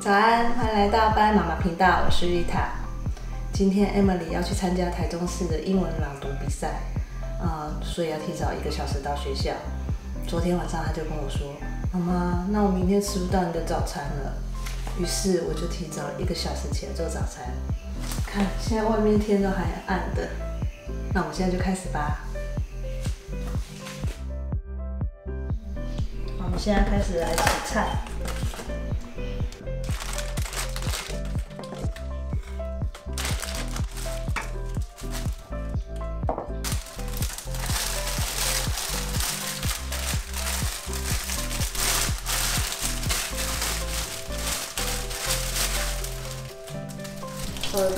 早安，欢迎来到班妈妈频道，我是 Rita。今天 Emily 要去参加台中市的英文朗读比赛，啊，所以要提早一个小时到学校。昨天晚上他就跟我说：“妈妈，那我明天吃不到你的早餐了。”于是我就提早一个小时起来做早餐。看，现在外面天都还暗的，那我们现在就开始吧。我们现在开始来洗菜。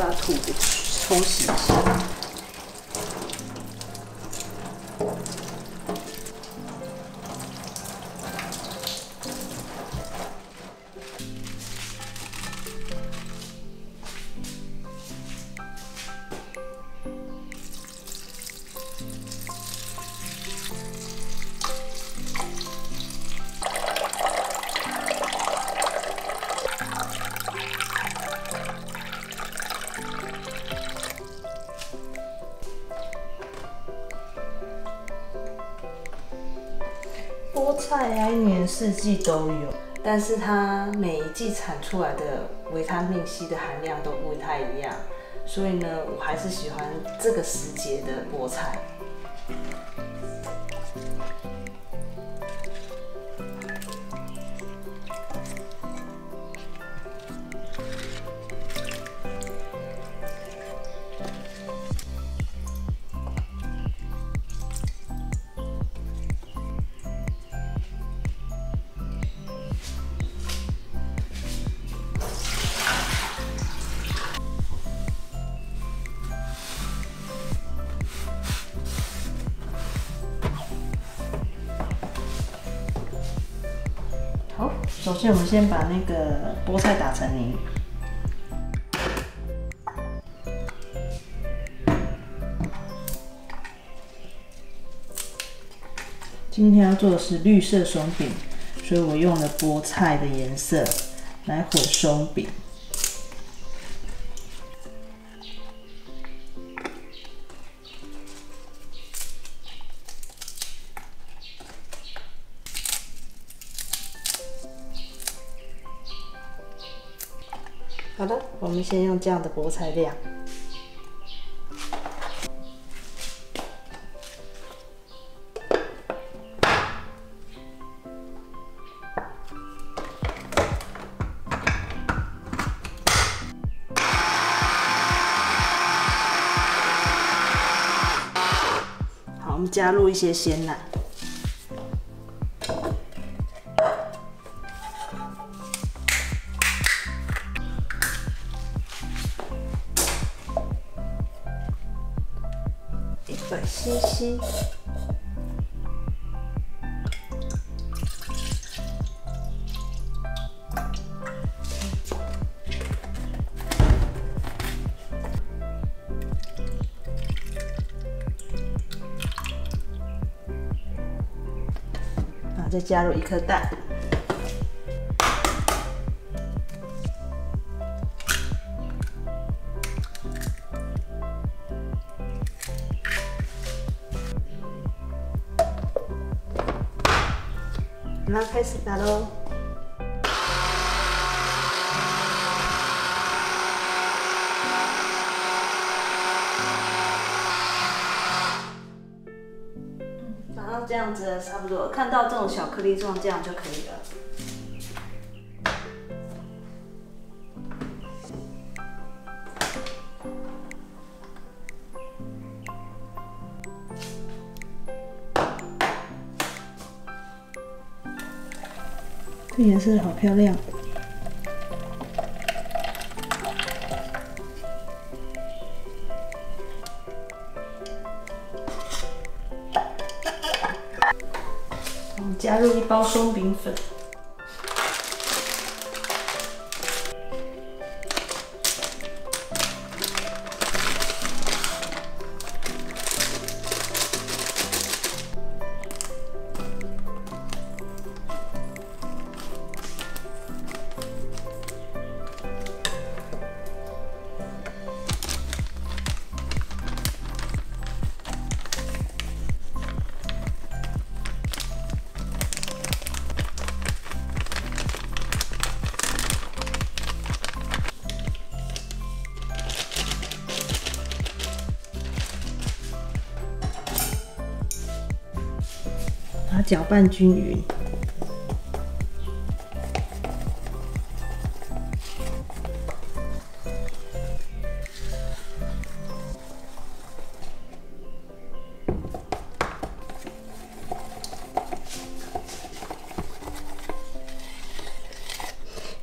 把土给冲洗一下。一年四季都有，但是它每一季产出来的维他命 C 的含量都不太一样，所以呢，我还是喜欢这个时节的菠菜。先，我们先把那个菠菜打成泥。今天要做的是绿色松饼，所以我用了菠菜的颜色来混松饼。先用这样的菠菜量。好，我们加入一些鲜奶。再加入一颗蛋。那开始打喽！样子差不多，看到这种小颗粒状，这样就可以了。这颜色好漂亮。松饼粉。搅拌均匀。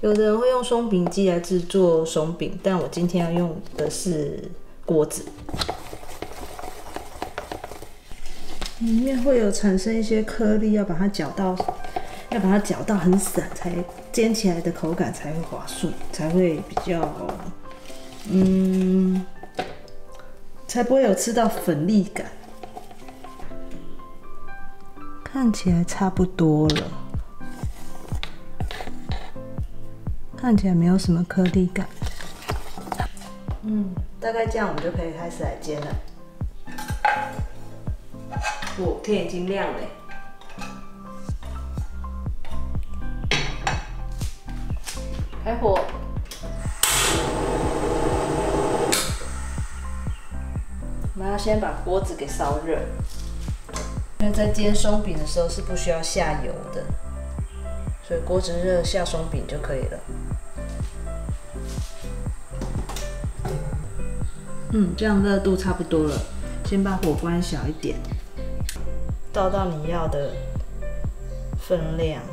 有的人会用松饼机来制作松饼，但我今天要用的是锅子。里面会有产生一些颗粒，要把它搅到，要把它搅到很散，才煎起来的口感才会滑顺，才会比较，嗯，才不会有吃到粉粒感。看起来差不多了，看起来没有什么颗粒感。嗯，大概这样，我们就可以开始来煎了。哦，天已经亮了。开火。我们要先把锅子给烧热，因为在煎松饼的时候是不需要下油的，所以锅子热下松饼就可以了。嗯，这样热度差不多了，先把火关小一点。倒到你要的分量，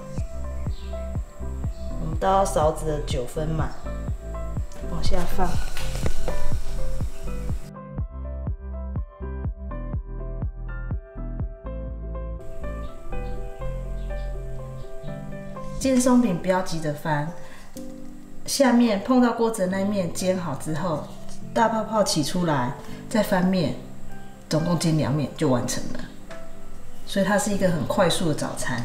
我们倒到勺子的九分满，往下放。煎松饼不要急着翻，下面碰到锅子那面煎好之后，大泡泡起出来，再翻面，总共煎两面就完成了。所以它是一个很快速的早餐，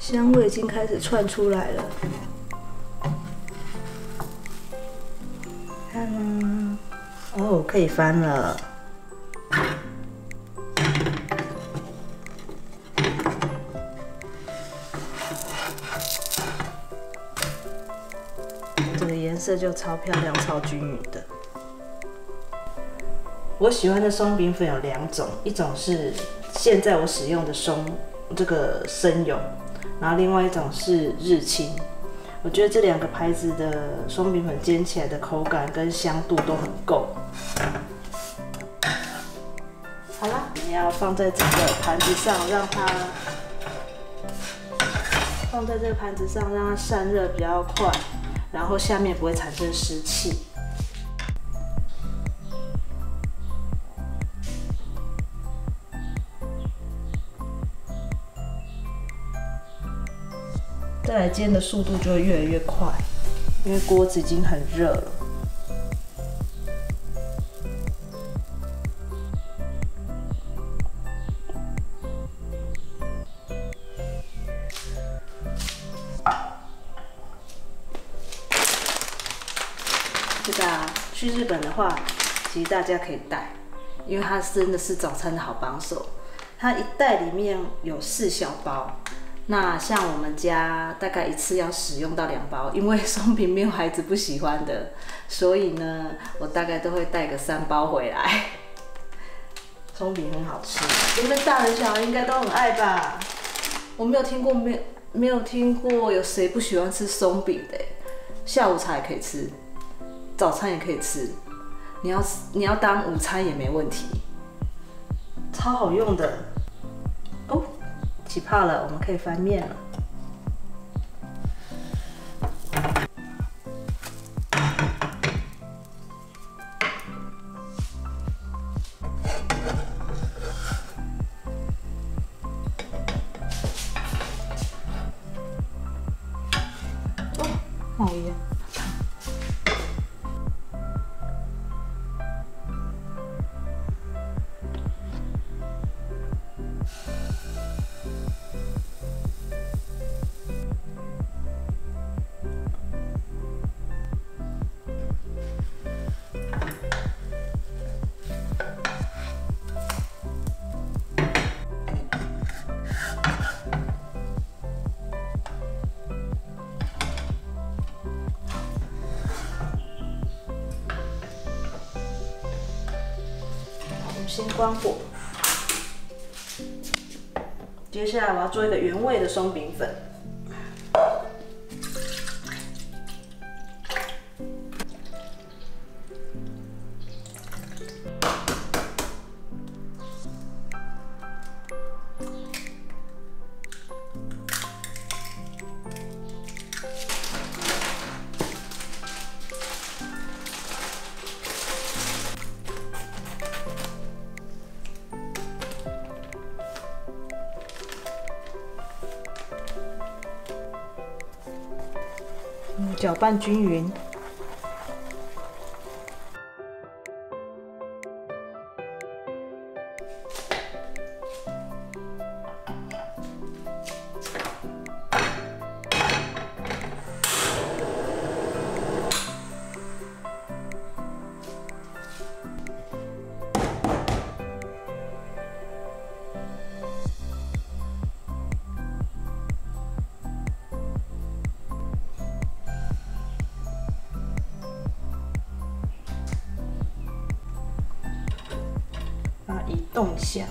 香味已经开始窜出来了，看啊，哦，可以翻了，这个颜色就超漂亮、超均匀的。我喜欢的松饼粉有两种，一种是现在我使用的松这个生油，然后另外一种是日清。我觉得这两个牌子的松饼粉煎起来的口感跟香度都很够。好了，你要放在这个盘子上，让它放在这个盘子上，让它散热比较快，然后下面不会产生湿气。再来煎的速度就会越来越快，因为锅子已经很热了。这个去日本的话，其实大家可以带，因为它真的是早餐的好帮手。它一袋里面有四小包。那像我们家大概一次要使用到两包，因为松饼没有孩子不喜欢的，所以呢，我大概都会带个三包回来。松饼很好吃，你们大人小孩应该都很爱吧？我没有听过没没有听过有谁不喜欢吃松饼的，下午茶也可以吃，早餐也可以吃，你要你要当午餐也没问题，超好用的哦。起泡了，我们可以翻面了。先关火。接下来我要做一个原味的松饼粉。搅拌均匀。动一下，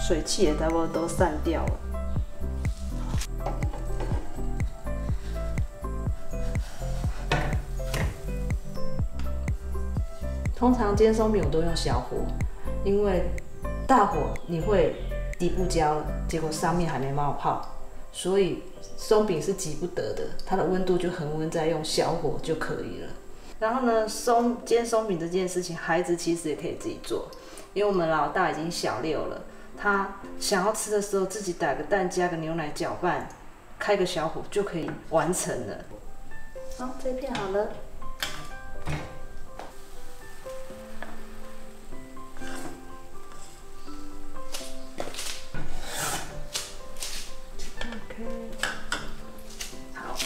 水汽也差不多都散掉了。通常煎松饼我都用小火，因为大火你会底部焦了，结果上面还没冒泡，所以松饼是急不得的，它的温度就恒温，再用小火就可以了。然后呢，松煎松饼这件事情，孩子其实也可以自己做。因为我们老大已经小六了，他想要吃的时候，自己打个蛋，加个牛奶搅拌，开个小火就可以完成了。好，这片好了。好，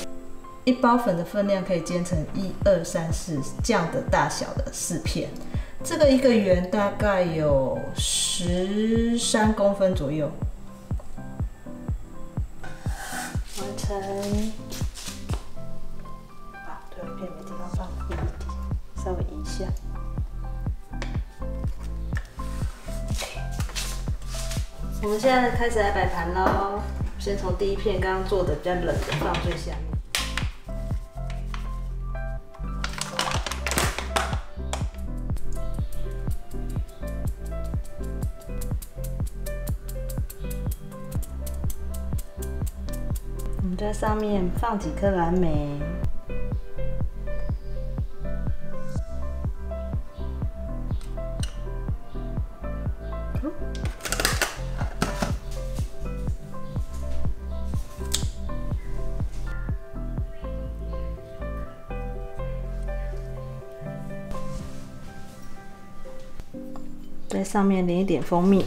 一包粉的分量可以煎成一二三四这样的大小的四片。这个一个圆大概有十三公分左右，完成。啊，最后一片没地方放，移，稍微移一下。我们现在开始来摆盘喽，先从第一片刚刚做的比较冷的放最下面。上面放几颗蓝莓，在上面淋一点蜂蜜。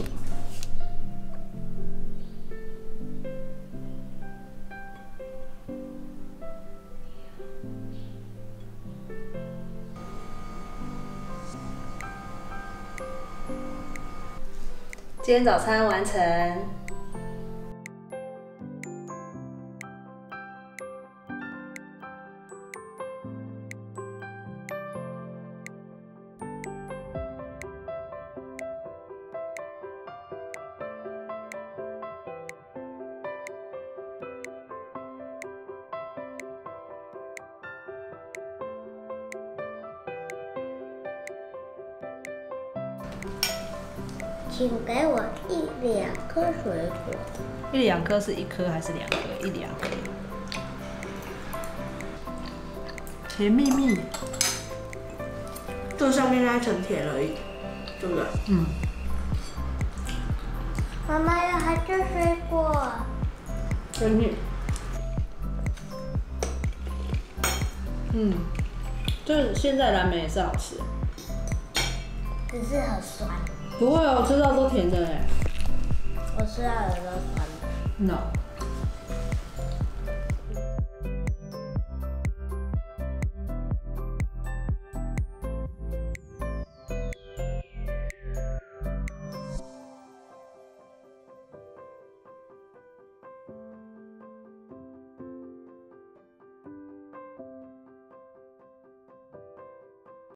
今天早餐完成。请给我一两颗水果。一两颗是一颗还是两颗？一两颗。甜蜜蜜，这上面那一层甜而已，对不对？嗯。妈妈要还吃水果。甜蜜。嗯，就是现在蓝莓也是好吃，只是很酸。不会哦，我吃到都甜的哎。我吃到的都酸的。No。